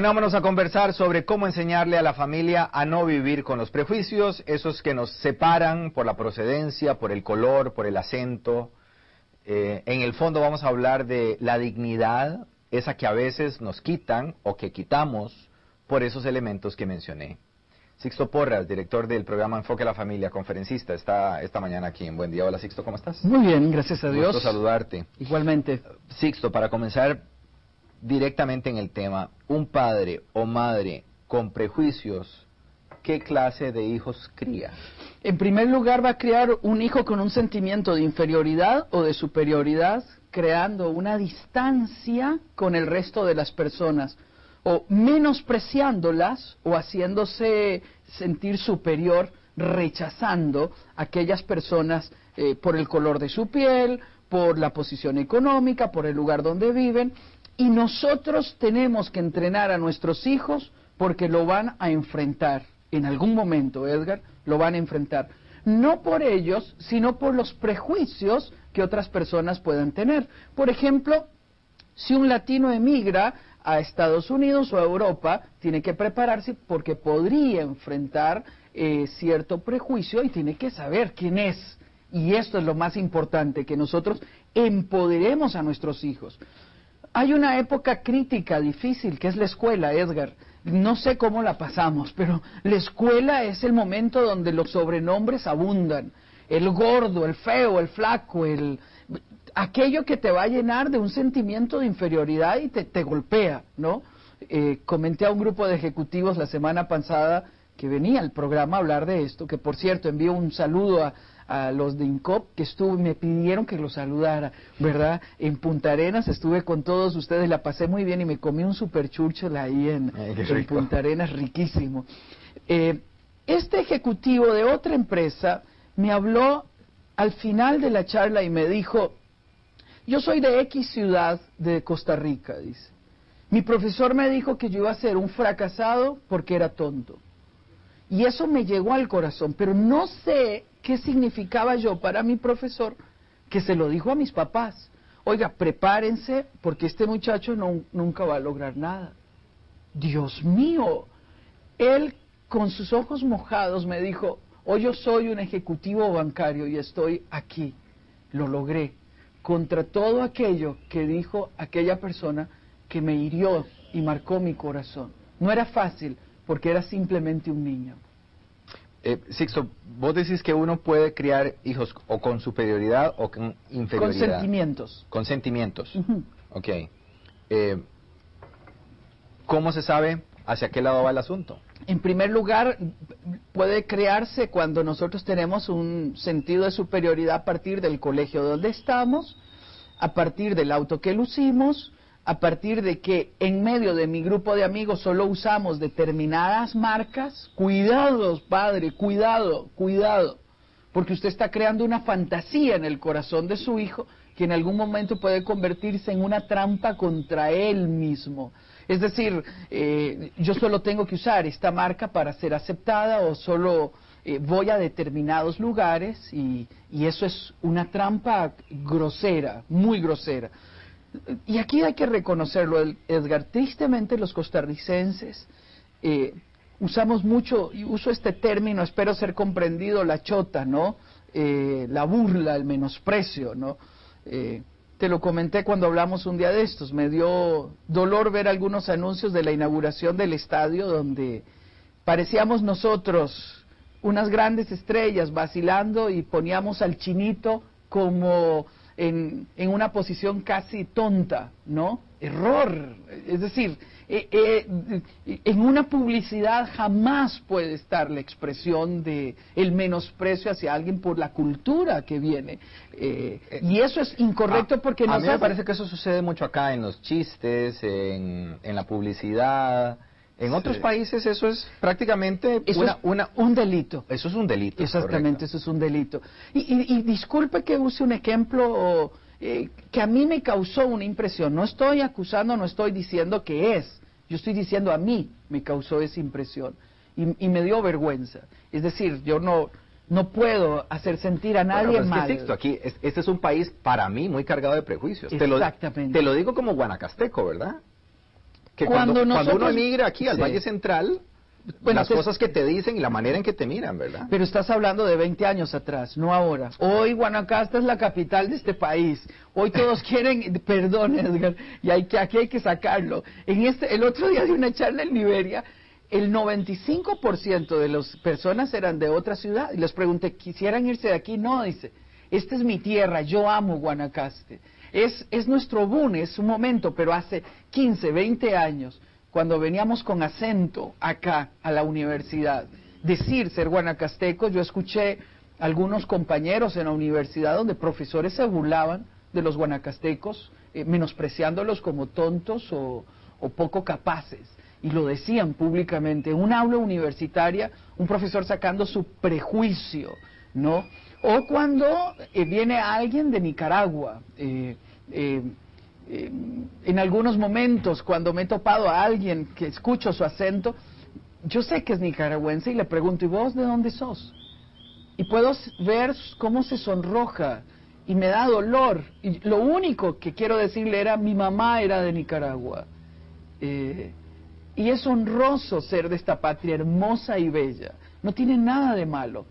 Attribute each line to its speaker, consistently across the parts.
Speaker 1: Ponámonos a conversar sobre cómo enseñarle a la familia a no vivir con los prejuicios, esos que nos separan por la procedencia, por el color, por el acento. Eh, en el fondo vamos a hablar de la dignidad, esa que a veces nos quitan o que quitamos por esos elementos que mencioné. Sixto Porras, director del programa Enfoque a la Familia, conferencista, está esta mañana aquí en Buen Día. Hola Sixto, ¿cómo estás?
Speaker 2: Muy bien, gracias a Dios.
Speaker 1: Gusto saludarte.
Speaker 2: Igualmente.
Speaker 1: Sixto, para comenzar directamente en el tema, un padre o madre con prejuicios, ¿qué clase de hijos cría?
Speaker 2: En primer lugar, va a crear un hijo con un sentimiento de inferioridad o de superioridad, creando una distancia con el resto de las personas, o menospreciándolas o haciéndose sentir superior, rechazando a aquellas personas eh, por el color de su piel, por la posición económica, por el lugar donde viven, y nosotros tenemos que entrenar a nuestros hijos porque lo van a enfrentar. En algún momento, Edgar, lo van a enfrentar. No por ellos, sino por los prejuicios que otras personas puedan tener. Por ejemplo, si un latino emigra a Estados Unidos o a Europa, tiene que prepararse porque podría enfrentar eh, cierto prejuicio y tiene que saber quién es. Y esto es lo más importante, que nosotros empoderemos a nuestros hijos. Hay una época crítica, difícil, que es la escuela, Edgar. No sé cómo la pasamos, pero la escuela es el momento donde los sobrenombres abundan. El gordo, el feo, el flaco, el aquello que te va a llenar de un sentimiento de inferioridad y te, golpea, ¿no? Eh, comenté a un grupo de ejecutivos la semana pasada que venía al programa a hablar de esto, que por cierto envío un saludo a, a los de INCOP que estuve, me pidieron que los saludara, ¿verdad? En Punta Arenas estuve con todos ustedes, la pasé muy bien y me comí un super churchill ahí en, Punta Arenas, riquísimo. Eh, este ejecutivo de otra empresa me habló al final de la charla y me dijo, yo soy de X ciudad de Costa Rica, dice. Mi profesor me dijo que yo iba a ser un fracasado porque era tonto. Y eso me llegó al corazón, pero no sé qué significaba yo para mi profesor que se lo dijo a mis papás. Oiga, prepárense porque este muchacho nunca va a lograr nada. Dios mío, él con sus ojos mojados me dijo, hoy yo soy un ejecutivo bancario y estoy aquí. Lo logré contra todo aquello que dijo aquella persona que me hirió y marcó mi corazón. No era fácil porque era simplemente un niño.
Speaker 1: Eh, Sixto, vos decís que uno puede criar hijos o con superioridad o con inferioridad.
Speaker 2: Con sentimientos.
Speaker 1: Con sentimientos. Ok. Eh, ¿Cómo se sabe hacia qué lado va el asunto?
Speaker 2: En primer lugar, puede crearse cuando nosotros tenemos un sentido de superioridad a partir del colegio donde estamos, a partir del auto que lucimos, a partir de que en medio de mi grupo de amigos solo usamos determinadas marcas, cuidados, padre, cuidado, cuidado, porque usted está creando una fantasía en el corazón de su hijo que en algún momento puede convertirse en una trampa contra él mismo. Es decir, eh, yo solo tengo que usar esta marca para ser aceptada o solo eh, voy a determinados lugares y eso es una trampa grosera, muy grosera. Y aquí hay que reconocerlo, Edgar. Tristemente los costarricenses eh, usamos mucho, y uso este término, espero ser comprendido, la chota, ¿no? Eh, la burla, el menosprecio, ¿no? Eh, te lo comenté cuando hablamos un día de estos. Me dio dolor ver algunos anuncios de la inauguración del estadio donde parecíamos nosotros unas grandes estrellas vacilando y poníamos al chinito como en, en una posición casi tonta, ¿no? Error. Es decir, eh, eh, en una publicidad jamás puede estar la expresión de el menosprecio hacia alguien por la cultura que viene. Eh, y eso es incorrecto porque
Speaker 1: no... A mí me parece que eso sucede mucho acá en los chistes, en, en la publicidad. En otros países eso es prácticamente
Speaker 2: una, un delito.
Speaker 1: Eso es un delito.
Speaker 2: Exactamente, eso es un delito. Y, disculpe que use un ejemplo eh, que a mí me causó una impresión. No estoy acusando, no estoy diciendo que es. Yo estoy diciendo a mí me causó esa impresión. Y, me dio vergüenza. Es decir, yo no, no puedo hacer sentir a nadie mal.
Speaker 1: aquí, este es un país para mí muy cargado de prejuicios.
Speaker 2: Exactamente.
Speaker 1: Te lo, te lo digo como guanacasteco, ¿verdad? Que cuando, cuando, uno emigra aquí al Valle Central, las cosas que te dicen y la manera en que te miran, ¿verdad?
Speaker 2: Pero estás hablando de 20 años atrás, no ahora. Hoy Guanacaste es la capital de este país. Hoy todos quieren, perdón Edgar, y hay que, aquí hay que sacarlo. En este, el otro día de una charla en Liberia, el 95% de las personas eran de otra ciudad. Y les pregunté, ¿quisieran irse de aquí? No, dice, esta es mi tierra, yo amo Guanacaste. Es, es nuestro boom, es un momento, pero hace 15, 20 años cuando veníamos con acento acá a la universidad, decir ser guanacasteco, yo escuché algunos compañeros en la universidad donde profesores se burlaban de los guanacastecos, eh, menospreciándolos como tontos o, poco capaces. Y lo decían públicamente. En un aula universitaria, un profesor sacando su prejuicio, ¿no? O cuando eh, viene alguien de Nicaragua, eh, en algunos momentos cuando me he topado a alguien que escucho su acento, yo sé que es nicaragüense y le pregunto, ¿y vos de dónde sos? Y puedo ver cómo se sonroja y me da dolor. Y lo único que quiero decirle era, mi mamá era de Nicaragua. Eh, y es honroso ser de esta patria hermosa y bella. No tiene nada de malo.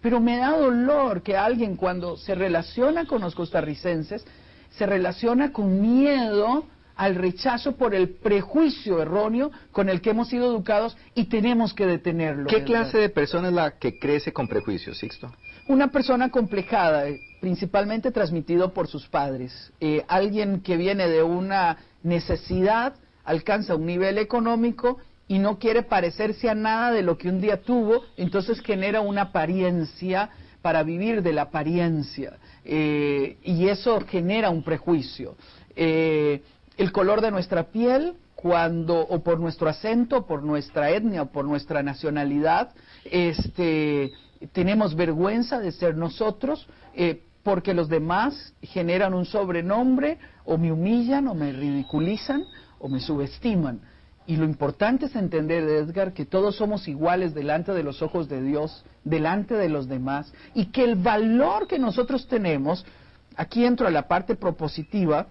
Speaker 2: Pero me da dolor que alguien cuando se relaciona con los costarricenses se relaciona con miedo al rechazo por el prejuicio erróneo con el que hemos sido educados y tenemos que detenerlo.
Speaker 1: ¿Qué clase de persona es la que crece con prejuicios, Sixto?
Speaker 2: Una persona complejada, eh, principalmente transmitido por sus padres. Eh, alguien que viene de una necesidad, alcanza un nivel económico y no quiere parecerse a nada de lo que un día tuvo, entonces genera una apariencia para vivir de la apariencia. Eh, y eso genera un prejuicio. Eh, el color de nuestra piel, cuando, o por nuestro acento, por nuestra etnia, o por nuestra nacionalidad, este, tenemos vergüenza de ser nosotros, eh, porque los demás generan un sobrenombre, o me humillan, o me ridiculizan, o me subestiman. Y lo importante es entender, Edgar, que todos somos iguales delante de los ojos de Dios, delante de los demás, y que el valor que nosotros tenemos, aquí entro a la parte propositiva,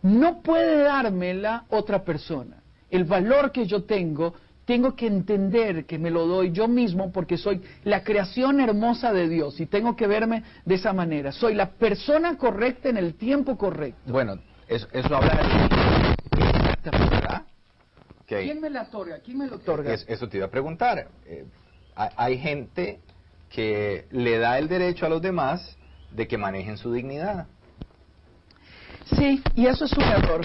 Speaker 2: no puede dármela otra persona. El valor que yo tengo, tengo que entender que me lo doy yo mismo porque soy la creación hermosa de Dios y tengo que verme de esa manera. Soy la persona correcta en el tiempo correcto.
Speaker 1: Bueno, eso, eso habla. ¿Verdad?
Speaker 2: ¿Quién me la otorga? ¿Quién me lo otorga?
Speaker 1: eso te iba a preguntar. Eh, hay gente que le da el derecho a los demás de que manejen su dignidad.
Speaker 2: Sí, y eso es un error.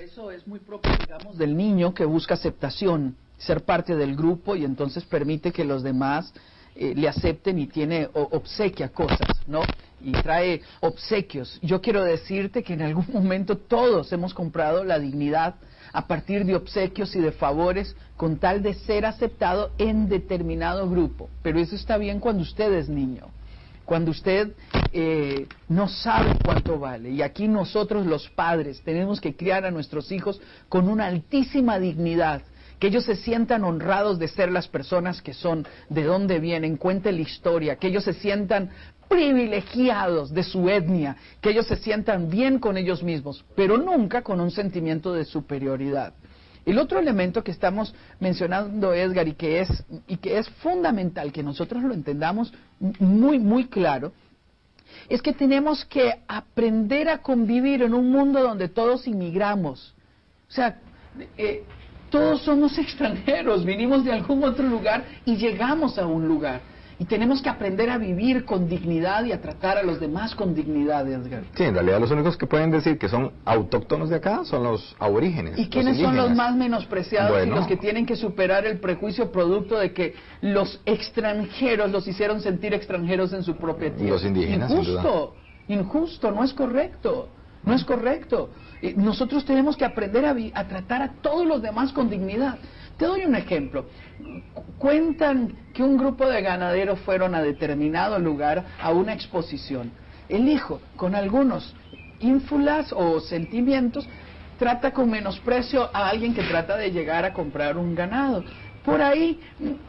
Speaker 2: eso es muy propio, digamos, del niño que busca aceptación, ser parte del grupo y entonces permite que los demás eh, le acepten y tiene obsequia cosas, ¿no? Y trae obsequios. Yo quiero decirte que en algún momento todos hemos comprado la dignidad a partir de obsequios y de favores con tal de ser aceptado en determinado grupo. Pero eso está bien cuando usted es niño, cuando usted eh, no sabe cuánto vale. Y aquí nosotros los padres tenemos que criar a nuestros hijos con una altísima dignidad que ellos se sientan honrados de ser las personas que son, de dónde vienen, cuente la historia, que ellos se sientan privilegiados de su etnia, que ellos se sientan bien con ellos mismos, pero nunca con un sentimiento de superioridad. El otro elemento que estamos mencionando, Edgar, y que es, y que es fundamental que nosotros lo entendamos muy, muy claro, es que tenemos que aprender a convivir en un mundo donde todos inmigramos. O sea, eh, todos somos extranjeros, vinimos de algún otro lugar y llegamos a un lugar. Y tenemos que aprender a vivir con dignidad y a tratar a los demás con dignidad, Edgar.
Speaker 1: Sí, en realidad los únicos que pueden decir que son autóctonos de acá son los aborígenes.
Speaker 2: ¿Y quiénes son los más menospreciados y los que tienen que superar el prejuicio producto de que los extranjeros los hicieron sentir extranjeros en su propia tierra?
Speaker 1: Los indígenas.
Speaker 2: Injusto, injusto, no es correcto. No es correcto. Nosotros tenemos que aprender a, a tratar a todos los demás con dignidad. Te doy un ejemplo. Cuentan que un grupo de ganaderos fueron a determinado lugar a una exposición. El hijo, con algunos ínfulas o sentimientos, trata con menosprecio a alguien que trata de llegar a comprar un ganado. Por ahí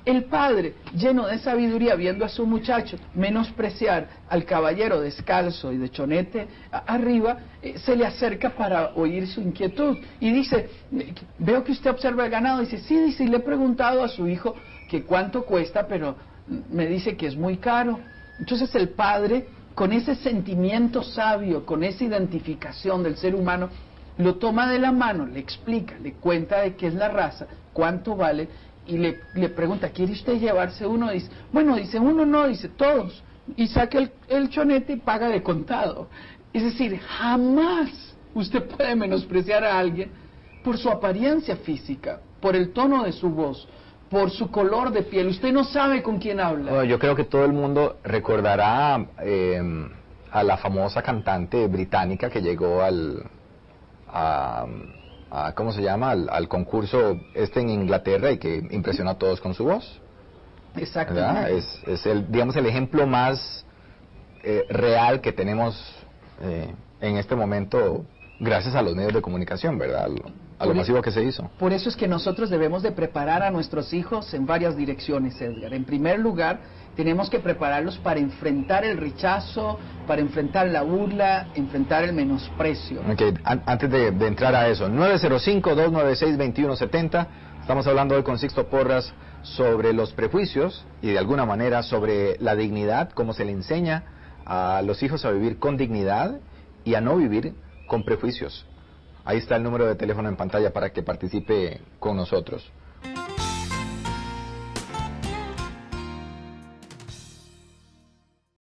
Speaker 2: el padre, lleno de sabiduría, viendo a su muchacho menospreciar al caballero descalzo y de chonete arriba, eh, se le acerca para oír su inquietud y dice, veo que usted observa el ganado. Dice, sí, dice, y le he preguntado a su hijo que cuánto cuesta, pero me dice que es muy caro. Entonces el padre, con ese sentimiento sabio, con esa identificación del ser humano, lo toma de la mano, le explica, le cuenta de qué es la raza, cuánto vale, y le, le pregunta, ¿quiere usted llevarse uno? Dice, bueno, dice uno no, dice todos. Y saca el, el chonete y paga de contado. Es decir, jamás usted puede menospreciar a alguien por su apariencia física, por el tono de su voz, por su color de piel. Usted no sabe con quién habla.
Speaker 1: yo creo que todo el mundo recordará eh, a la famosa cantante británica que llegó al, a, ¿cómo se llama? Al, concurso este en Inglaterra y que impresionó a todos con su voz.
Speaker 2: Exacto.
Speaker 1: Es, es, el, digamos, el ejemplo más eh, real que tenemos eh, en este momento gracias a los medios de comunicación, ¿verdad? a lo e- masivo que se hizo.
Speaker 2: Por eso es que nosotros debemos de preparar a nuestros hijos en varias direcciones, Edgar. En primer lugar, tenemos que prepararlos para enfrentar el rechazo, para enfrentar la burla, enfrentar el menosprecio.
Speaker 1: Okay. antes de, entrar a eso, 905-296-2170, estamos hablando hoy con Sixto Porras sobre los prejuicios y de alguna manera sobre la dignidad, cómo se le enseña a los hijos a vivir con dignidad y a no vivir con prejuicios. Ahí está el número de teléfono en pantalla para que participe con nosotros.